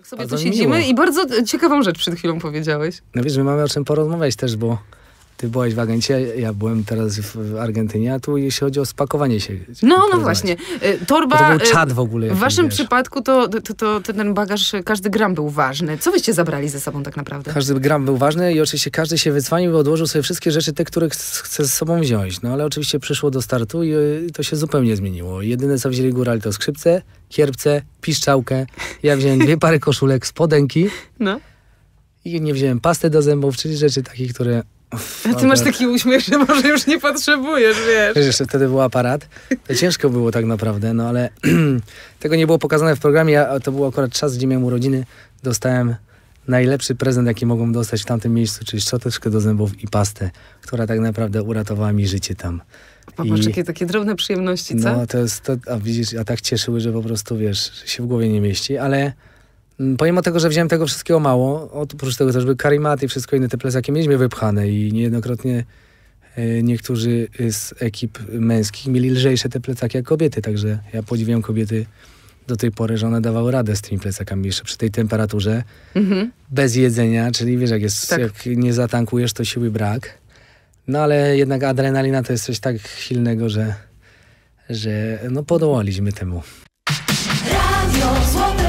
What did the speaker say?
Tak sobie Bardzo tu siedzimy miło. i bardzo ciekawą rzecz przed chwilą powiedziałeś. No wiesz, my mamy o czym porozmawiać też, bo ty byłaś w agencie, ja byłem teraz w Argentynie, a tu jeśli chodzi o spakowanie się. No, no właśnie. Y, Bo Torba... to był y, czad w ogóle. W waszym wiesz. przypadku to, to, to, ten bagaż, każdy gram był ważny. Co wyście zabrali ze sobą tak naprawdę? Każdy gram był ważny i oczywiście każdy się wycwanił i odłożył sobie wszystkie rzeczy, te, które ch- chce z sobą wziąć. No ale oczywiście przyszło do startu i y, to się zupełnie zmieniło. Jedyne co wzięli górali to skrzypce, kierpce, piszczałkę. Ja wziąłem dwie pary koszulek, spodenki No. i nie wziąłem pasty do zębów, czyli rzeczy takie, które... A ty masz taki uśmiech, że może już nie potrzebujesz, wiesz. Wiesz, jeszcze wtedy był aparat. To ciężko było tak naprawdę, no ale tego nie było pokazane w programie, a to był akurat czas, gdzie miałem urodziny. Dostałem najlepszy prezent, jaki mogłem dostać w tamtym miejscu, czyli szczoteczkę do zębów i pastę, która tak naprawdę uratowała mi życie tam. Popatrz, I- jakie takie drobne przyjemności, co? No to jest, to, a widzisz, a tak cieszyły, że po prostu, wiesz, się w głowie nie mieści, ale mm, pomimo tego, że wziąłem tego wszystkiego mało, oprócz tego też były karimaty i wszystko inne, te plecaki mieliśmy wypchane i niejednokrotnie e, niektórzy z ekip męskich mieli lżejsze te plecaki jak kobiety, także ja podziwiam kobiety do tej pory, że one dawały radę z tymi plecakami jeszcze przy tej temperaturze, Mhm. bez jedzenia, czyli wiesz, jak, jest, Tak. jak nie zatankujesz, to siły brak. No ale jednak adrenalina to jest coś tak silnego, że, że no podołaliśmy temu. Radio.